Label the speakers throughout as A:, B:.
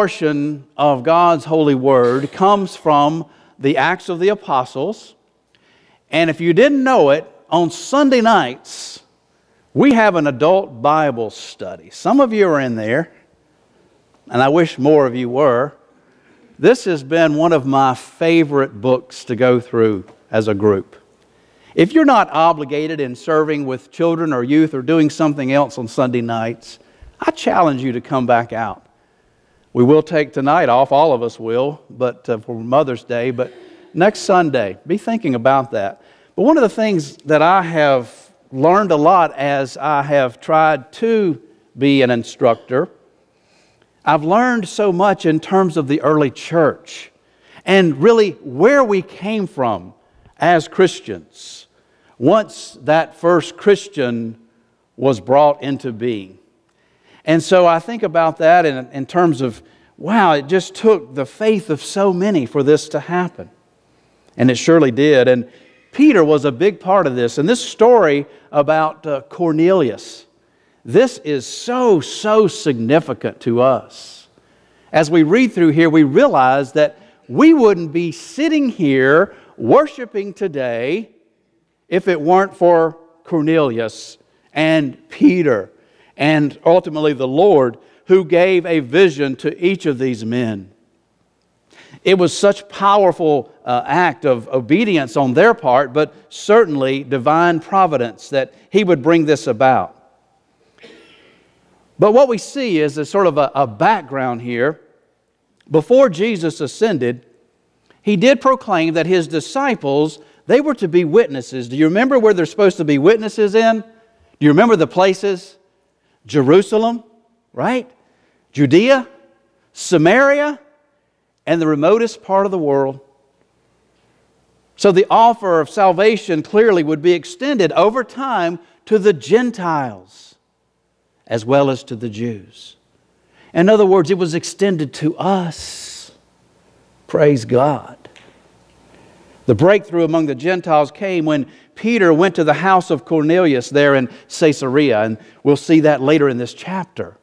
A: portion of God's holy word comes from the Acts of the Apostles. And if you didn't know it, on Sunday nights, we have an adult Bible study. Some of you are in there, and I wish more of you were. This has been one of my favorite books to go through as a group. If you're not obligated in serving with children or youth or doing something else on Sunday nights, I challenge you to come back out. We will take tonight off, all of us will, but uh, for Mother's Day, but next Sunday, be thinking about that. But one of the things that I have learned a lot as I have tried to be an instructor, I've learned so much in terms of the early church and really where we came from as Christians once that first Christian was brought into being. And so I think about that in, in terms of, wow, it just took the faith of so many for this to happen. And it surely did. And Peter was a big part of this. And this story about uh, Cornelius, this is so, so significant to us. As we read through here, we realize that we wouldn't be sitting here worshiping today if it weren't for Cornelius and Peter and ultimately the Lord who gave a vision to each of these men. It was such powerful uh, act of obedience on their part, but certainly divine providence that he would bring this about. But what we see is a sort of a, a background here. Before Jesus ascended, he did proclaim that his disciples they were to be witnesses. Do you remember where they're supposed to be witnesses in? Do you remember the places? Jerusalem, right? Judea, Samaria, and the remotest part of the world. So the offer of salvation clearly would be extended over time to the Gentiles as well as to the Jews. In other words, it was extended to us. Praise God. The breakthrough among the Gentiles came when Peter went to the house of Cornelius there in Caesarea, and we'll see that later in this chapter.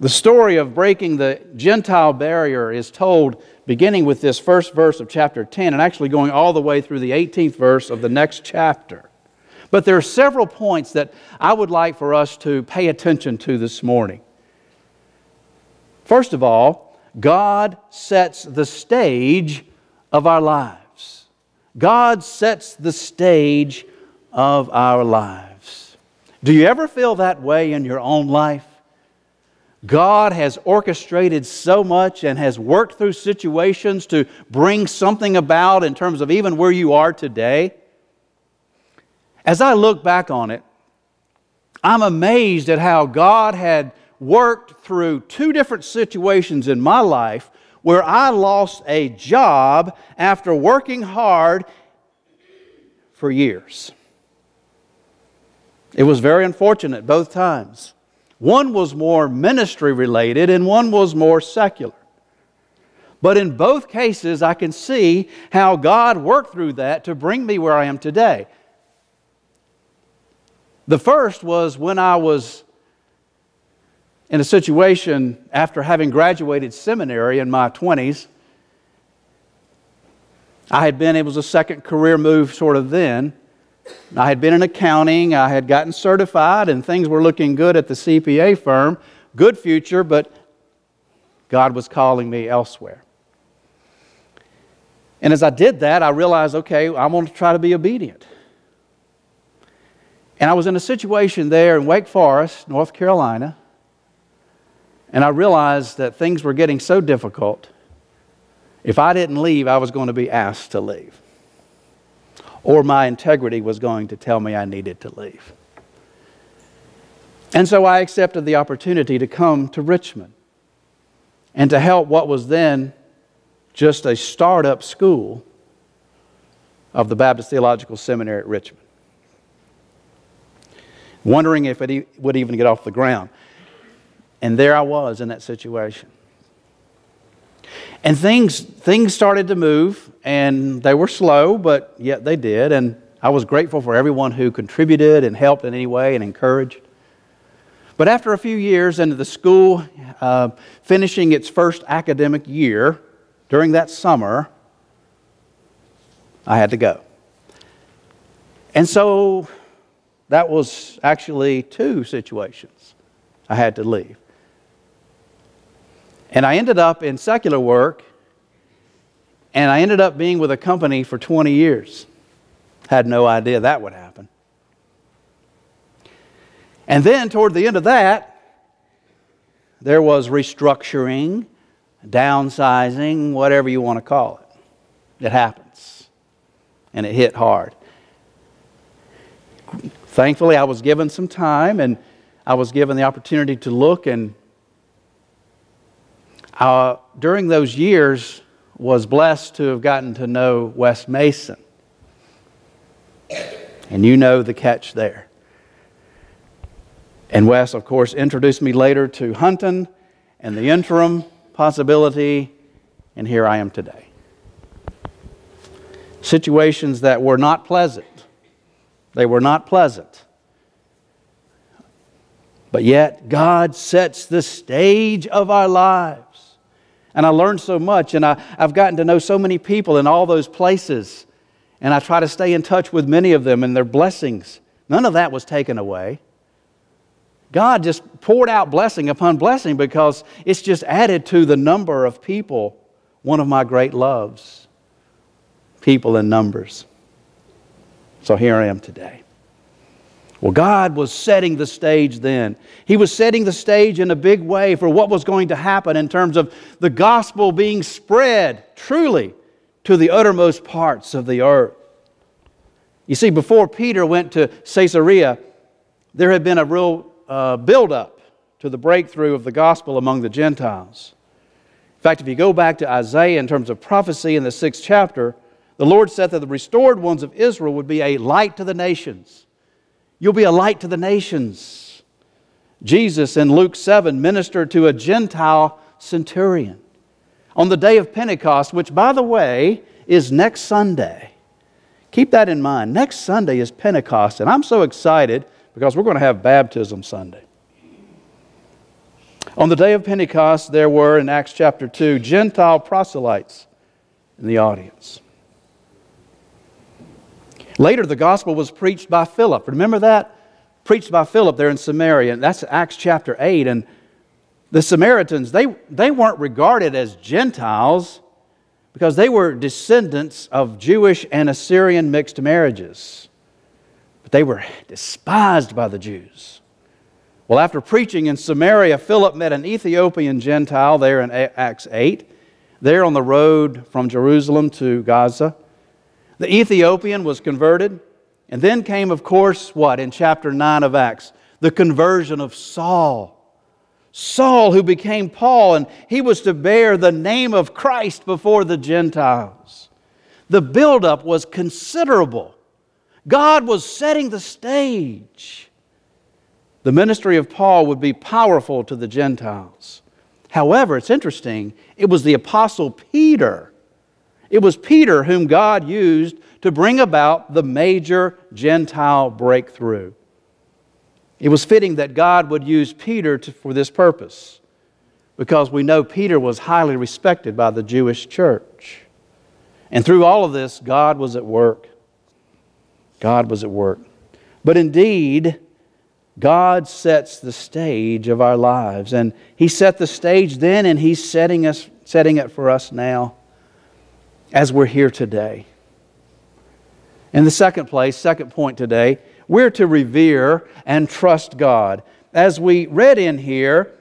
A: The story of breaking the Gentile barrier is told beginning with this first verse of chapter 10 and actually going all the way through the 18th verse of the next chapter. But there are several points that I would like for us to pay attention to this morning. First of all, God sets the stage of our lives. God sets the stage of our lives. Do you ever feel that way in your own life? God has orchestrated so much and has worked through situations to bring something about in terms of even where you are today. As I look back on it, I'm amazed at how God had worked through two different situations in my life where I lost a job after working hard for years. It was very unfortunate both times. One was more ministry related and one was more secular. But in both cases, I can see how God worked through that to bring me where I am today. The first was when I was in a situation after having graduated seminary in my 20s. I had been, it was a second career move sort of then. I had been in accounting, I had gotten certified, and things were looking good at the CPA firm. Good future, but God was calling me elsewhere. And as I did that, I realized okay, I'm going to try to be obedient. And I was in a situation there in Wake Forest, North Carolina, and I realized that things were getting so difficult. If I didn't leave, I was going to be asked to leave. Or my integrity was going to tell me I needed to leave. And so I accepted the opportunity to come to Richmond and to help what was then just a startup school of the Baptist Theological Seminary at Richmond. Wondering if it would even get off the ground. And there I was in that situation. And things, things started to move, and they were slow, but yet they did. And I was grateful for everyone who contributed and helped in any way and encouraged. But after a few years into the school, uh, finishing its first academic year, during that summer, I had to go. And so that was actually two situations I had to leave. And I ended up in secular work, and I ended up being with a company for 20 years. Had no idea that would happen. And then, toward the end of that, there was restructuring, downsizing, whatever you want to call it. It happens. And it hit hard. Thankfully, I was given some time and I was given the opportunity to look and uh, during those years was blessed to have gotten to know Wes Mason. And you know the catch there. And Wes, of course, introduced me later to Hunton and the interim possibility, and here I am today. Situations that were not pleasant. They were not pleasant. But yet, God sets the stage of our lives. And I learned so much, and I, have gotten to know so many people in all those places. And I try to stay in touch with many of them and their blessings. None of that was taken away. God just poured out blessing upon blessing because it's just added to the number of people, one of my great loves people in numbers. So here I am today. Well, God was setting the stage then. He was setting the stage in a big way for what was going to happen in terms of the gospel being spread truly to the uttermost parts of the earth. You see, before Peter went to Caesarea, there had been a real uh, build up to the breakthrough of the gospel among the Gentiles. In fact, if you go back to Isaiah in terms of prophecy in the sixth chapter, the Lord said that the restored ones of Israel would be a light to the nations. You'll be a light to the nations. Jesus in Luke 7 ministered to a Gentile centurion on the day of Pentecost, which, by the way, is next Sunday. Keep that in mind. Next Sunday is Pentecost, and I'm so excited because we're going to have baptism Sunday. On the day of Pentecost, there were, in Acts chapter 2, Gentile proselytes in the audience. Later, the gospel was preached by Philip. Remember that? Preached by Philip there in Samaria. That's Acts chapter 8. And the Samaritans, they, they weren't regarded as Gentiles because they were descendants of Jewish and Assyrian mixed marriages. But they were despised by the Jews. Well, after preaching in Samaria, Philip met an Ethiopian Gentile there in Acts 8, there on the road from Jerusalem to Gaza. The Ethiopian was converted. And then came, of course, what? In chapter 9 of Acts, the conversion of Saul. Saul, who became Paul, and he was to bear the name of Christ before the Gentiles. The buildup was considerable. God was setting the stage. The ministry of Paul would be powerful to the Gentiles. However, it's interesting, it was the Apostle Peter it was Peter whom God used to bring about the major Gentile breakthrough. It was fitting that God would use Peter to, for this purpose because we know Peter was highly respected by the Jewish church. And through all of this, God was at work. God was at work. But indeed, God sets the stage of our lives. And He set the stage then, and He's setting, us, setting it for us now as we're here today. In the second place, second point today, we're to revere and trust God. As we read in here,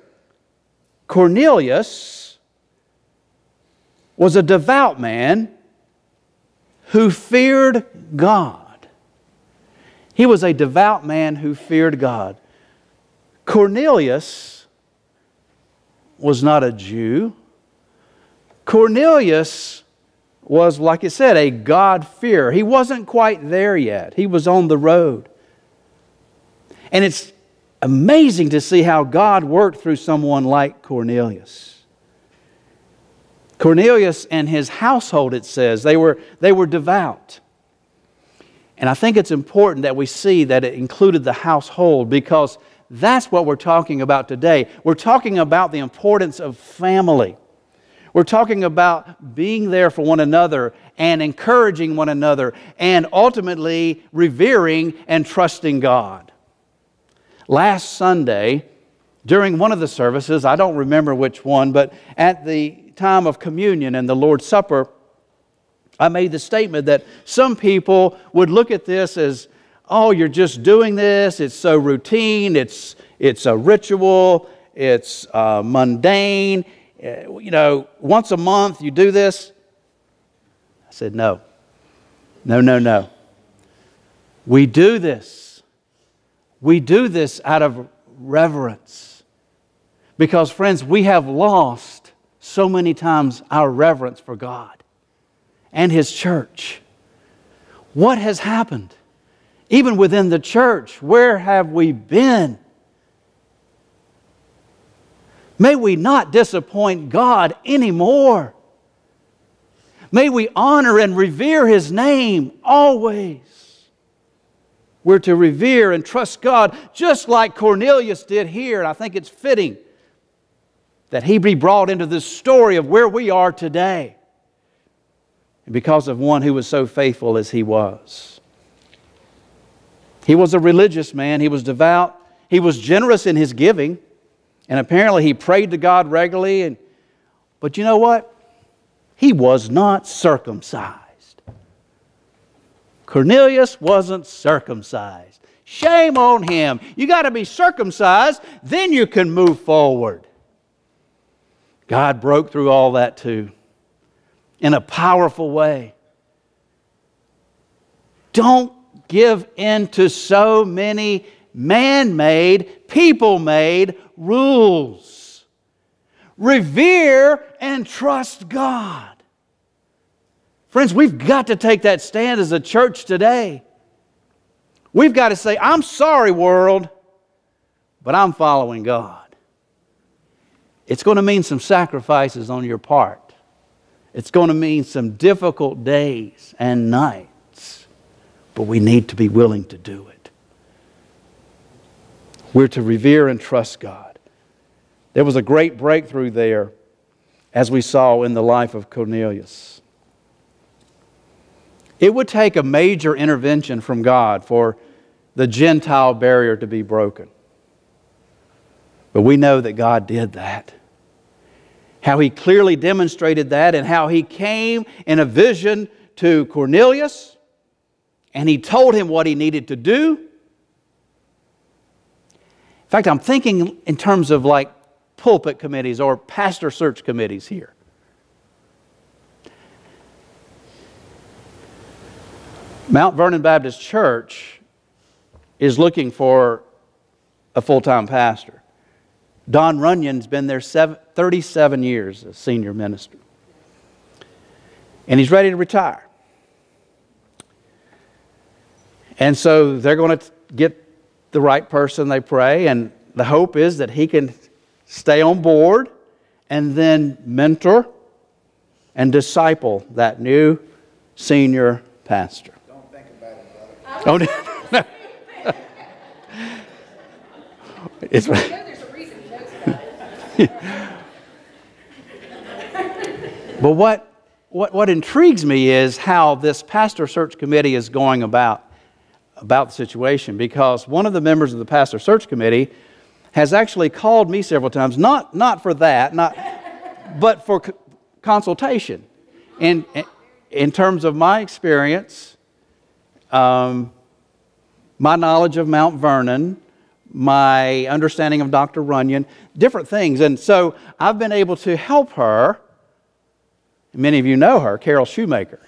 A: Cornelius was a devout man who feared God. He was a devout man who feared God. Cornelius was not a Jew. Cornelius was, like I said, a God fear. He wasn't quite there yet, he was on the road. And it's amazing to see how God worked through someone like Cornelius. Cornelius and his household, it says, they were, they were devout. And I think it's important that we see that it included the household because That's what we're talking about today. We're talking about the importance of family. We're talking about being there for one another and encouraging one another and ultimately revering and trusting God. Last Sunday, during one of the services, I don't remember which one, but at the time of communion and the Lord's Supper, I made the statement that some people would look at this as, oh, you're just doing this, it's so routine, it's, it's a ritual, it's uh, mundane, Uh, you know, once a month you do this. I said, no, no, no, no. We do this. We do this out of reverence. Because, friends, we have lost so many times our reverence for God and His church. What has happened? Even within the church, where have we been? May we not disappoint God anymore. May we honor and revere His name always. We're to revere and trust God just like Cornelius did here. And I think it's fitting that he be brought into this story of where we are today. Because of one who was so faithful as he was. He was a religious man, he was devout, he was generous in his giving. And apparently he prayed to God regularly. And, but you know what? He was not circumcised. Cornelius wasn't circumcised. Shame on him. You got to be circumcised, then you can move forward. God broke through all that too in a powerful way. Don't give in to so many man made, people made rules. Revere and trust God. Friends, we've got to take that stand as a church today. We've got to say, I'm sorry, world, but I'm following God. It's going to mean some sacrifices on your part. It's going to mean some difficult days and nights, but we need to be willing to do it. We're to revere and trust God. There was a great breakthrough there, as we saw in the life of Cornelius. It would take a major intervention from God for the Gentile barrier to be broken. But we know that God did that. How he clearly demonstrated that, and how he came in a vision to Cornelius, and he told him what he needed to do, in fact, I'm thinking in terms of like pulpit committees or pastor search committees here. Mount Vernon Baptist Church is looking for a full time pastor. Don Runyon's been there seven, 37 years as senior minister. And he's ready to retire. And so they're going to get the right person, they pray, and the hope is that he can stay on board and then mentor and disciple that new senior pastor.
B: Don't think about it, brother.
A: Oh, it's
C: I know there's a reason he knows about it.
A: But what, what, what intrigues me is how this pastor search committee is going about about the situation because one of the members of the pastor search committee has actually called me several times, not, not for that, not, but for c- consultation. In, in terms of my experience, um, my knowledge of Mount Vernon, my understanding of Dr. Runyon, different things. And so I've been able to help her. Many of you know her, Carol Shoemaker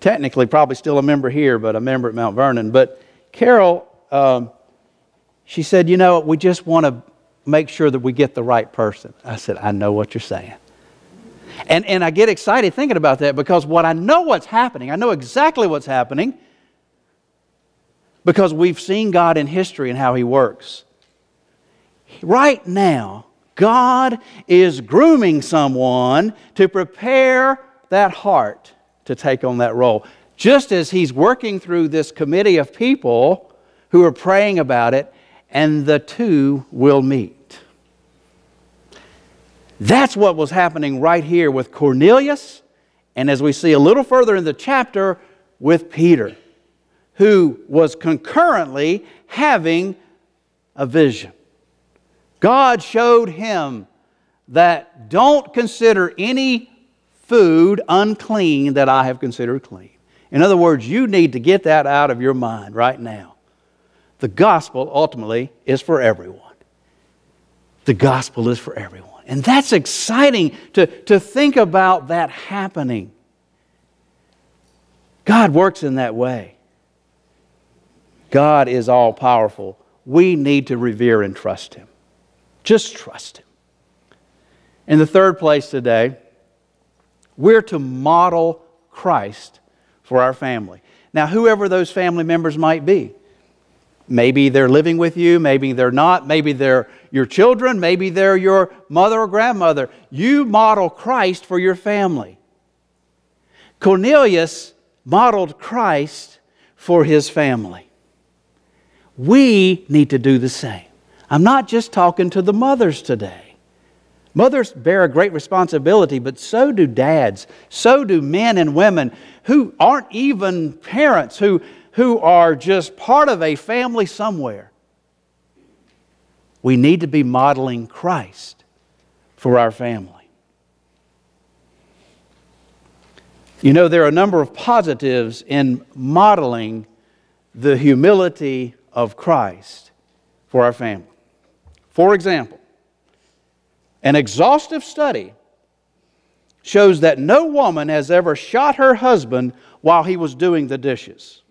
A: technically probably still a member here, but a member at Mount Vernon. But Carol, um, she said, You know, we just want to make sure that we get the right person. I said, I know what you're saying. And, and I get excited thinking about that because what I know what's happening, I know exactly what's happening because we've seen God in history and how He works. Right now, God is grooming someone to prepare that heart to take on that role. Just as he's working through this committee of people who are praying about it and the two will meet. That's what was happening right here with Cornelius, and as we see a little further in the chapter, with Peter, who was concurrently having a vision. God showed him that don't consider any food unclean that I have considered clean. In other words, you need to get that out of your mind right now. The gospel ultimately is for everyone. The gospel is for everyone. And that's exciting to, to think about that happening. God works in that way. God is all powerful. We need to revere and trust Him. Just trust Him. In the third place today, we're to model Christ for our family. Now, whoever those family members might be, maybe they're living with you, maybe they're not, maybe they're your children, maybe they're your mother or grandmother. You model Christ for your family. Cornelius modeled Christ for his family. We need to do the same. I'm not just talking to the mothers today. Mothers bear a great responsibility, but so do dads. So do men and women who aren't even parents, who, who are just part of a family somewhere. We need to be modeling Christ for our family. You know, there are a number of positives in modeling the humility of Christ for our family. For example, an exhaustive study shows that no woman has ever shot her husband while he was doing the dishes.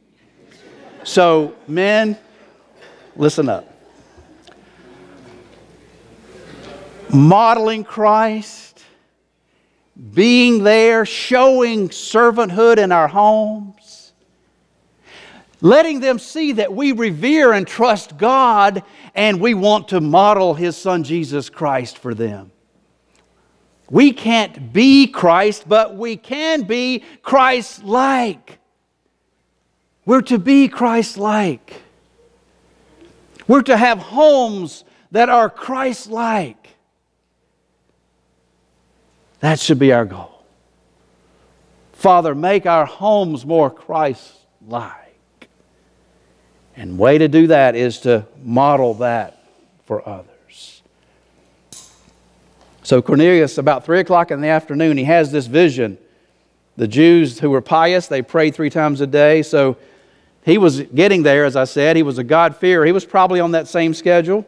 A: So, men, listen up. Modeling Christ, being there, showing servanthood in our homes, letting them see that we revere and trust God and we want to model His Son Jesus Christ for them. We can't be Christ, but we can be Christ like. We're to be Christ like. We're to have homes that are Christ like. That should be our goal. Father, make our homes more Christ like. And way to do that is to model that for others. So Cornelius, about three o'clock in the afternoon, he has this vision. The Jews who were pious, they prayed three times a day. So he was getting there, as I said. He was a God-fearer. He was probably on that same schedule.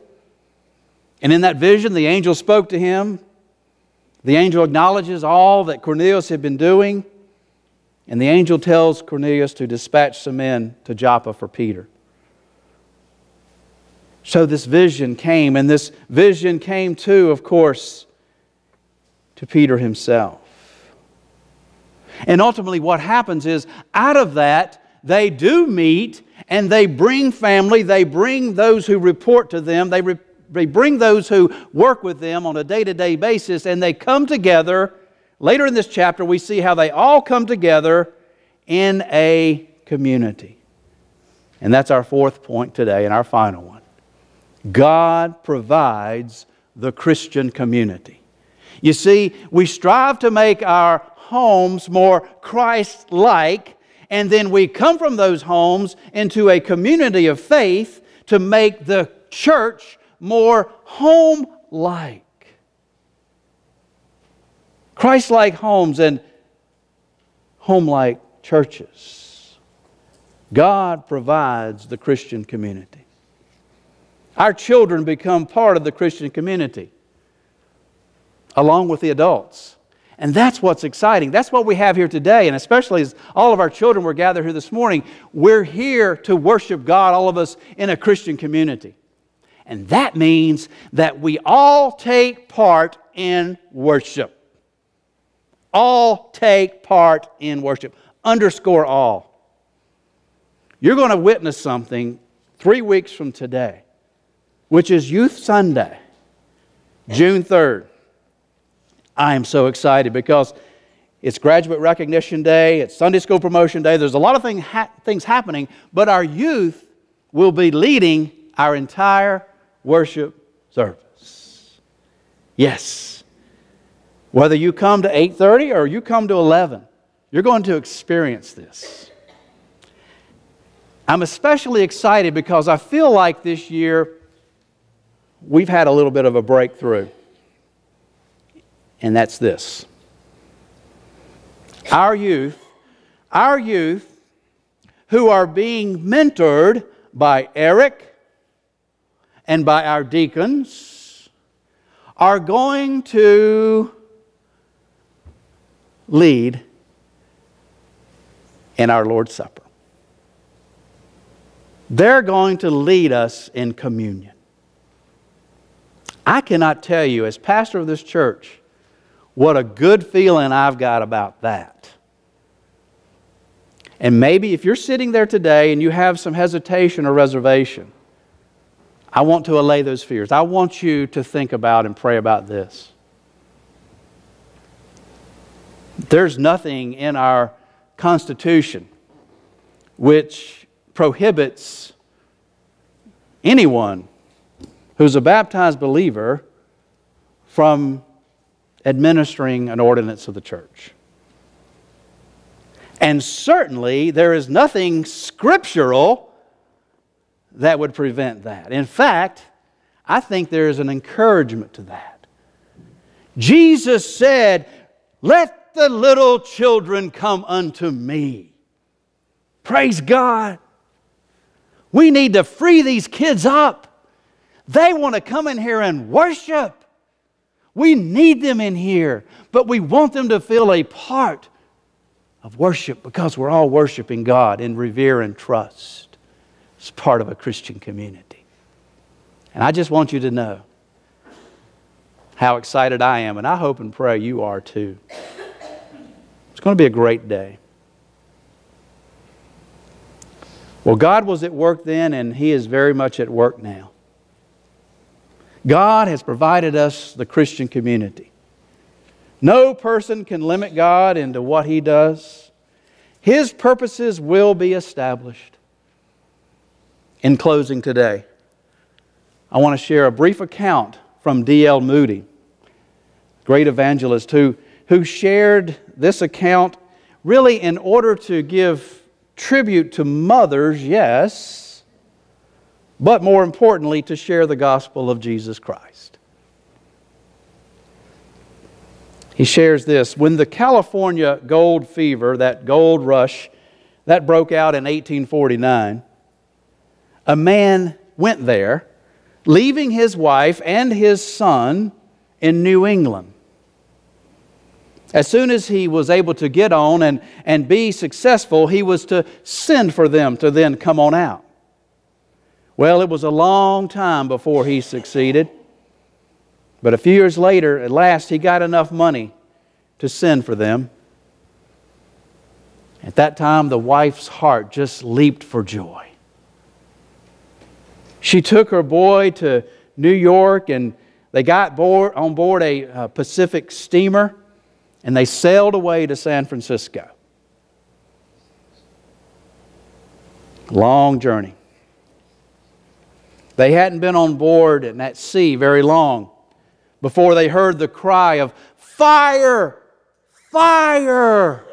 A: And in that vision, the angel spoke to him. The angel acknowledges all that Cornelius had been doing. And the angel tells Cornelius to dispatch some men to Joppa for Peter. So this vision came, and this vision came too, of course, to Peter himself. And ultimately, what happens is out of that, they do meet and they bring family, they bring those who report to them, they, re- they bring those who work with them on a day to day basis, and they come together. Later in this chapter, we see how they all come together in a community. And that's our fourth point today and our final one. God provides the Christian community. You see, we strive to make our homes more Christ like, and then we come from those homes into a community of faith to make the church more home like. Christ like homes and home like churches. God provides the Christian community. Our children become part of the Christian community along with the adults. And that's what's exciting. That's what we have here today. And especially as all of our children were gathered here this morning, we're here to worship God, all of us, in a Christian community. And that means that we all take part in worship. All take part in worship. Underscore all. You're going to witness something three weeks from today which is Youth Sunday, June 3rd. I am so excited because it's graduate recognition day, it's Sunday school promotion day. There's a lot of thing ha- things happening, but our youth will be leading our entire worship service. Yes. Whether you come to 8:30 or you come to 11, you're going to experience this. I'm especially excited because I feel like this year we've had a little bit of a breakthrough. And that's this. Our youth, our youth who are being mentored by Eric and by our deacons are going to lead in our Lord's Supper. They're going to lead us in communion. I cannot tell you, as pastor of this church, what a good feeling I've got about that. And maybe if you're sitting there today and you have some hesitation or reservation, I want to allay those fears. I want you to think about and pray about this. There's nothing in our Constitution which prohibits anyone who's a baptized believer from administering an ordinance of the church. And certainly, there is nothing scriptural that would prevent that. In fact, I think there is an encouragement to that. Jesus said, Let the little children come unto me. Praise God. We need to free these kids up. They want to come in here and worship. We need them in here, but we want them to feel a part of worship because we're all worshiping God and revere and trust It's part of a Christian community. And I just want you to know how excited I am, and I hope and pray you are too. It's going to be a great day. Well, God was at work then, and He is very much at work now. God has provided us the Christian community. No person can limit God into what He does. His purposes will be established. In closing today, I want to share a brief account from D.L. Moody, great evangelist, who, who shared this account really in order to give tribute to mothers, yes, but more importantly, to share the gospel of Jesus Christ. He shares this When the California gold fever, that gold rush, that broke out in 1849, a man went there, leaving his wife and his son in New England. As soon as he was able to get on and, and be successful, he was to send for them to then come on out. Well, it was a long time before he succeeded. But a few years later, at last, he got enough money to send for them. At that time, the wife's heart just leaped for joy. She took her boy to New York and they got board, on board a, a Pacific steamer and they sailed away to San Francisco. Long journey. They hadn't been on board in that sea very long before they heard the cry of fire, fire.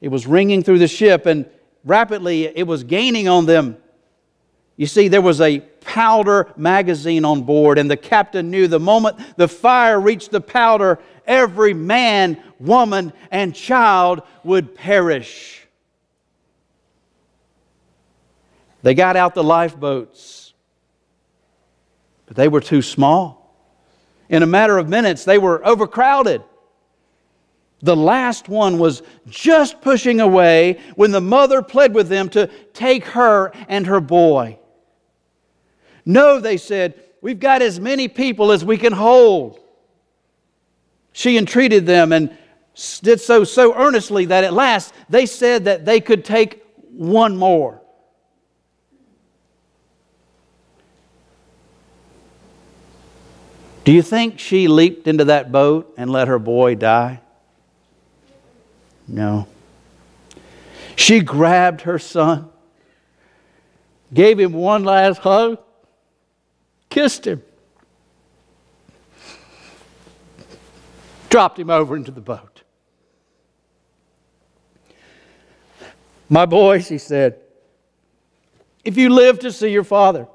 A: It was ringing through the ship, and rapidly it was gaining on them. You see, there was a powder magazine on board, and the captain knew the moment the fire reached the powder, every man, woman, and child would perish. They got out the lifeboats, but they were too small. In a matter of minutes, they were overcrowded. The last one was just pushing away when the mother pled with them to take her and her boy. No, they said, we've got as many people as we can hold. She entreated them and did so so earnestly that at last they said that they could take one more. Do you think she leaped into that boat and let her boy die? No. She grabbed her son, gave him one last hug, kissed him, dropped him over into the boat. My boys, he said, if you live to see your father,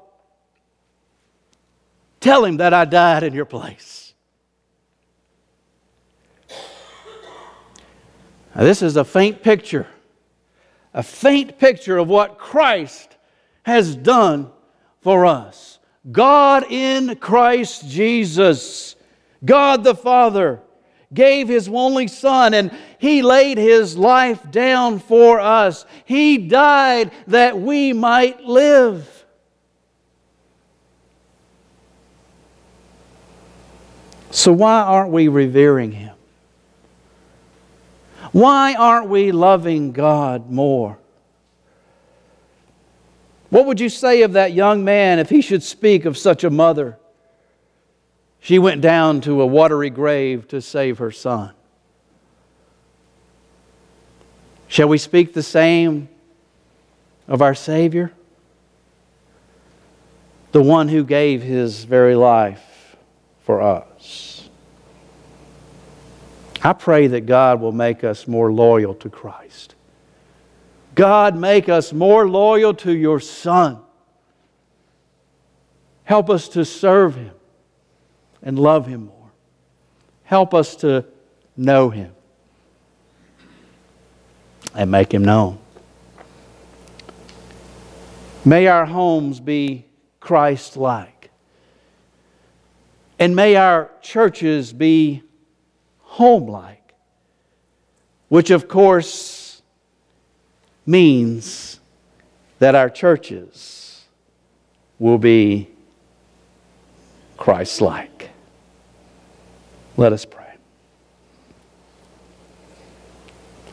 A: tell him that I died in your place. Now, this is a faint picture, a faint picture of what Christ has done for us. God in Christ Jesus, God the Father, gave His only Son and He laid His life down for us. He died that we might live. So, why aren't we revering Him? Why aren't we loving God more? What would you say of that young man if he should speak of such a mother? She went down to a watery grave to save her son. Shall we speak the same of our Savior? The one who gave his very life for us. I pray that God will make us more loyal to Christ. God, make us more loyal to your Son. Help us to serve him and love Him more. Help us to know Him and make Him known. May our homes be Christ like. And may our churches be home like, which of course means that our churches will be Christ like. Let us pray.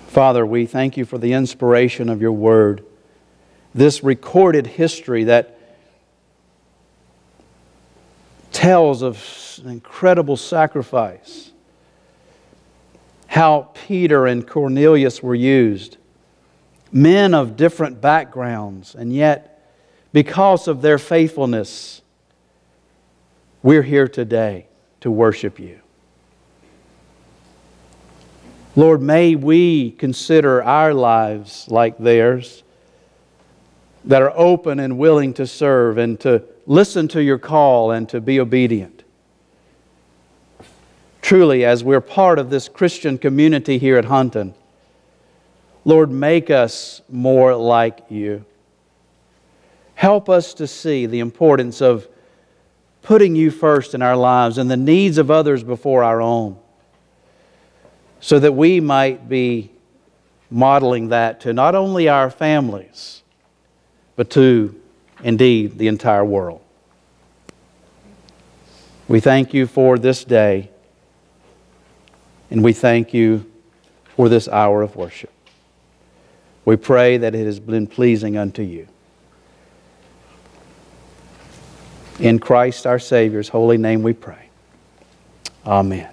A: Father, we thank you for the inspiration of your word, this recorded history that tells of incredible sacrifice, how Peter and Cornelius were used, men of different backgrounds, and yet, because of their faithfulness, we're here today to worship you. Lord, may we consider our lives like theirs that are open and willing to serve and to listen to your call and to be obedient. Truly, as we're part of this Christian community here at Hunton, Lord, make us more like you. Help us to see the importance of putting you first in our lives and the needs of others before our own so that we might be modeling that to not only our families, but to indeed the entire world. We thank you for this day, and we thank you for this hour of worship. We pray that it has been pleasing unto you. In Christ our Savior's holy name we pray. Amen.